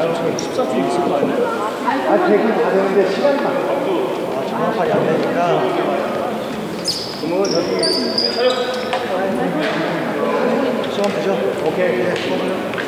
아, 되긴 다 되는데 시간이 많아. 아, 정확하게 안 되니까. 그러면 저기. 시간 보죠. 오케이. 네, 보죠.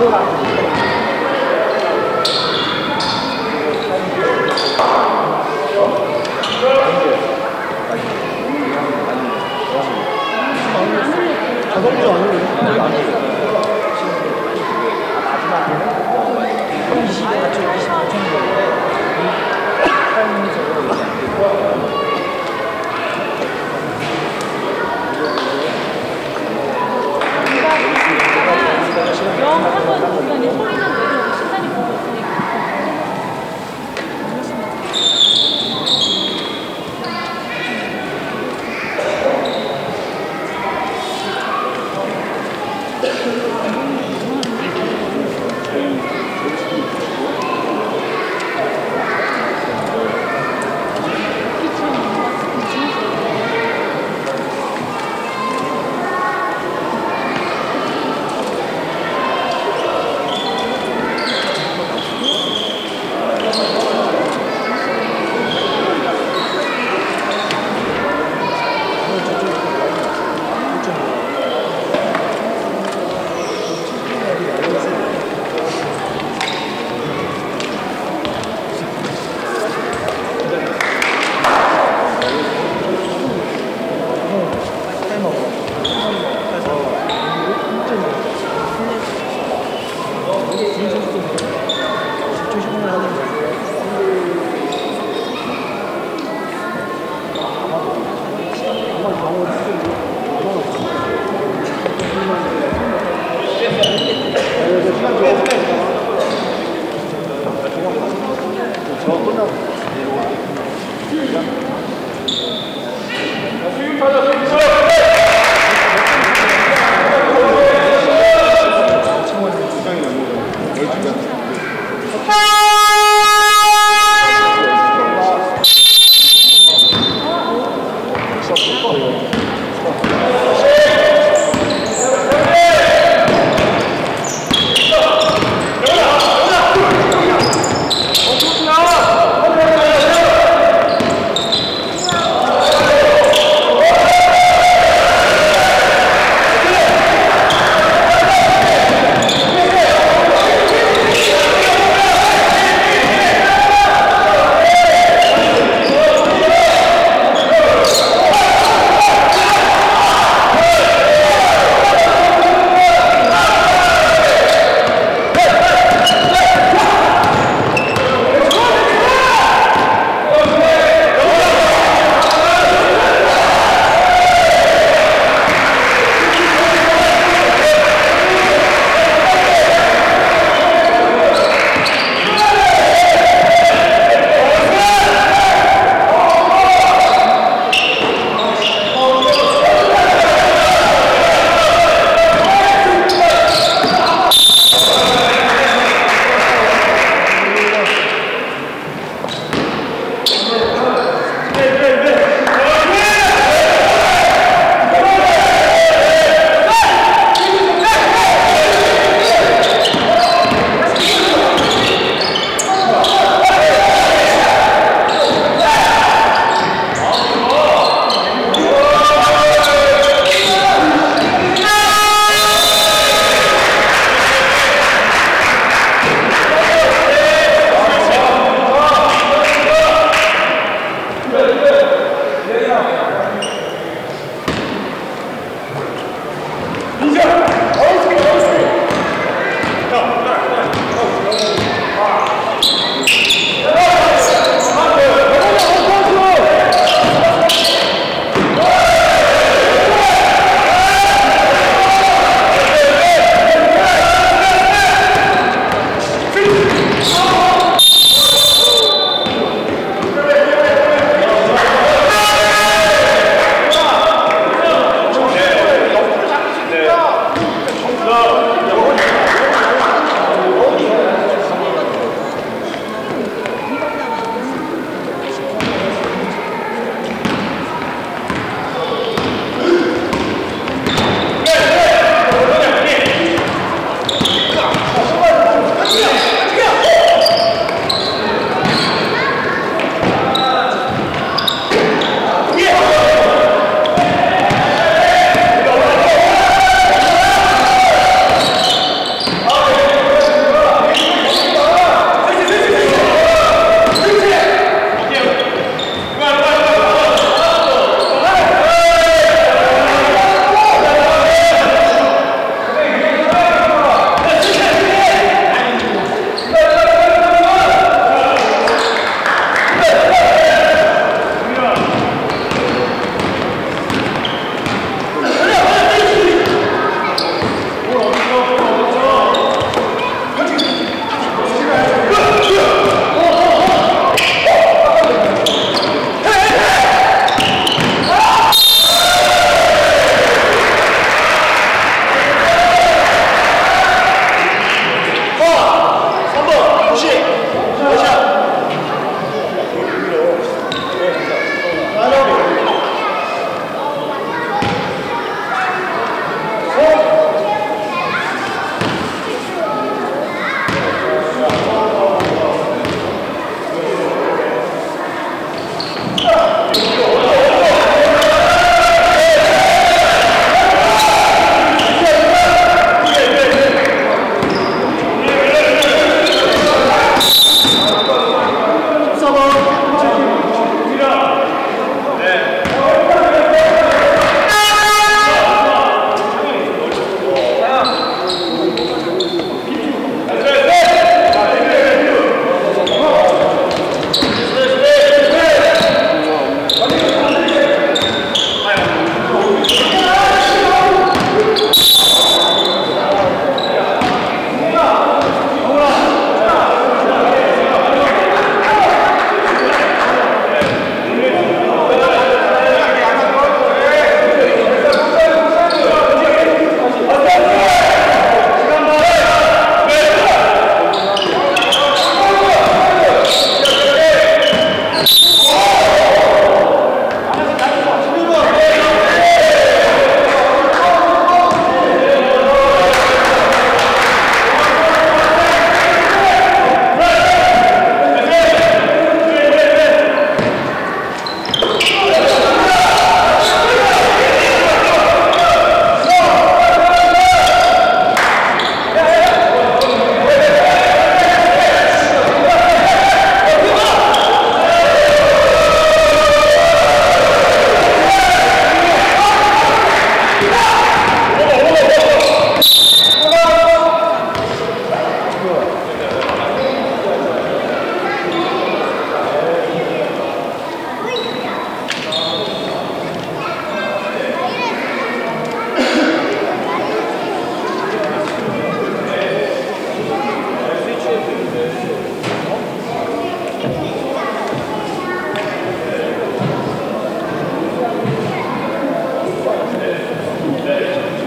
Thank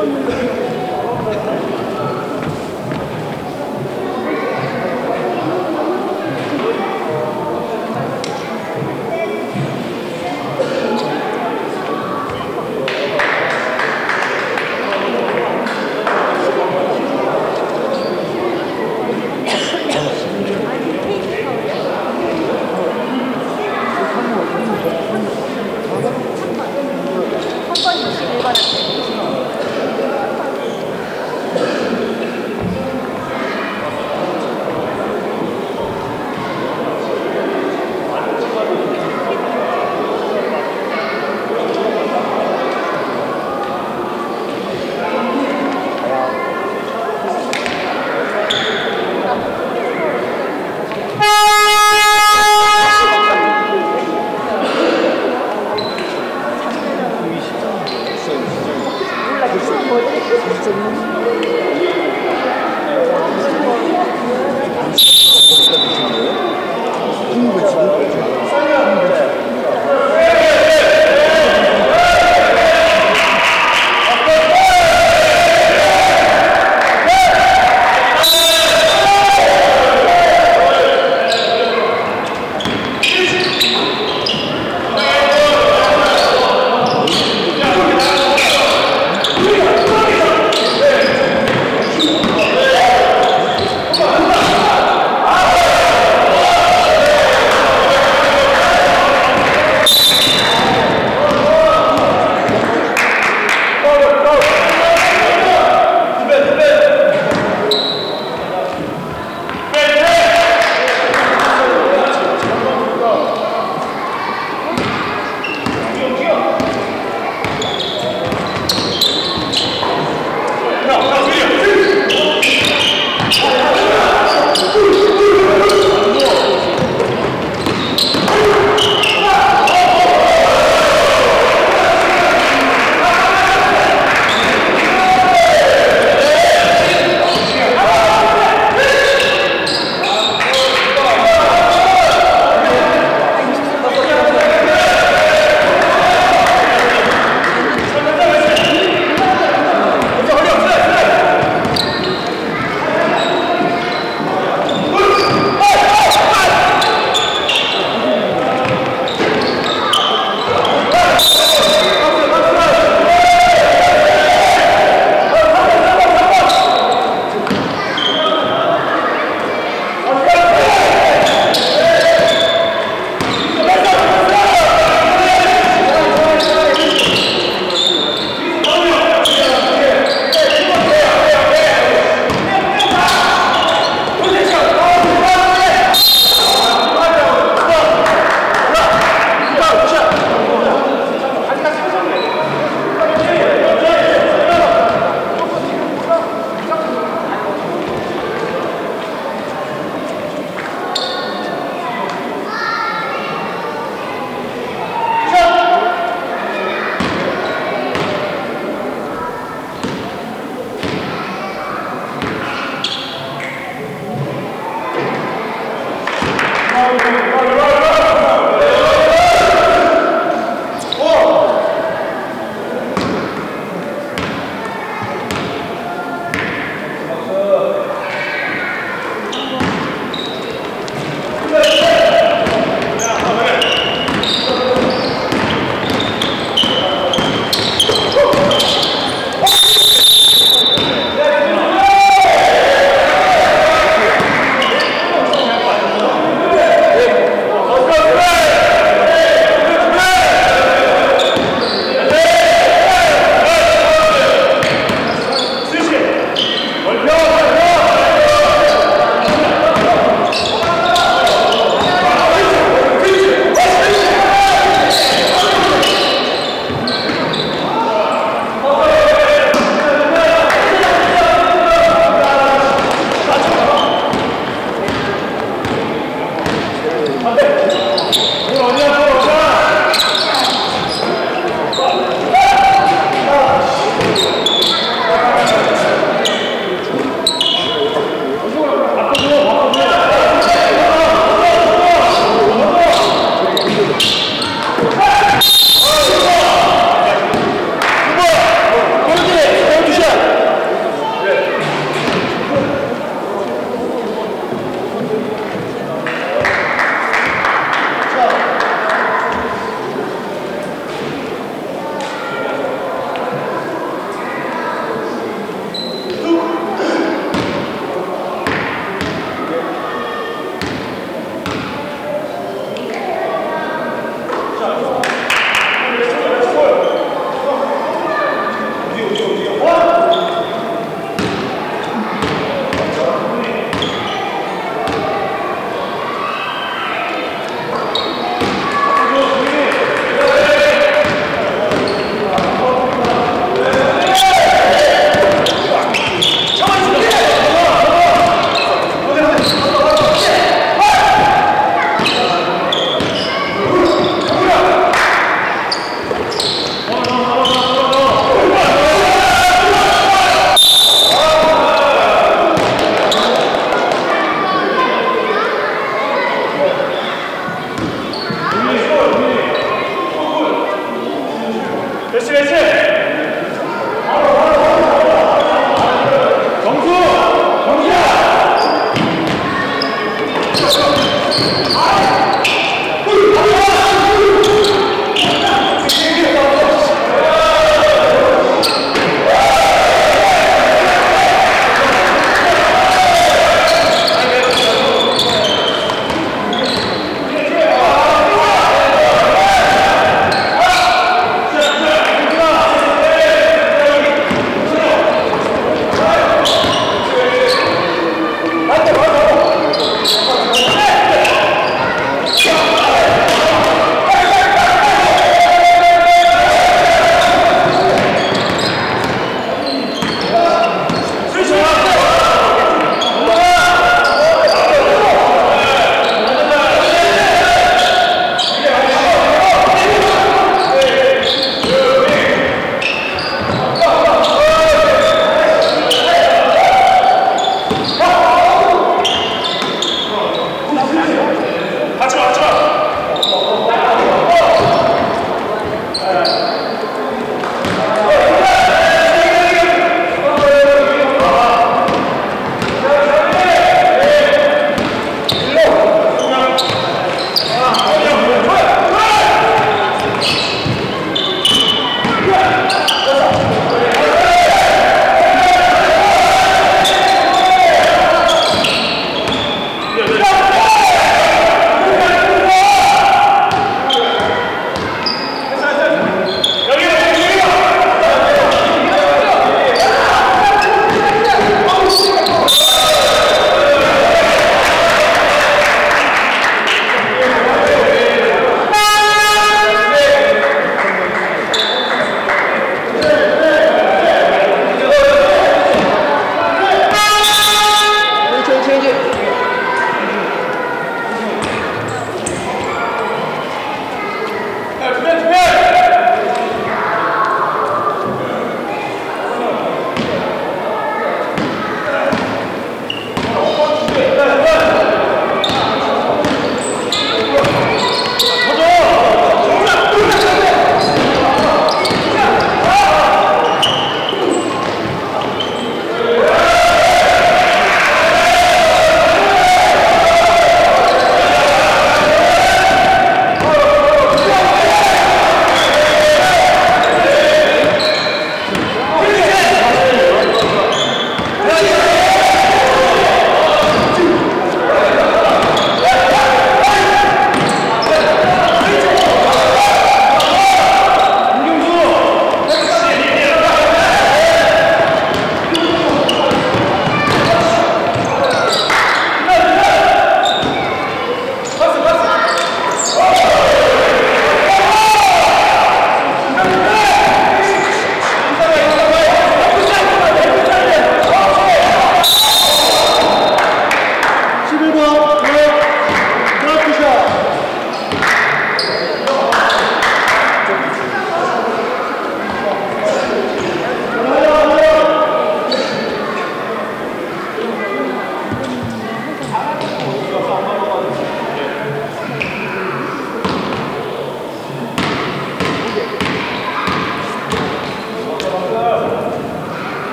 one minute.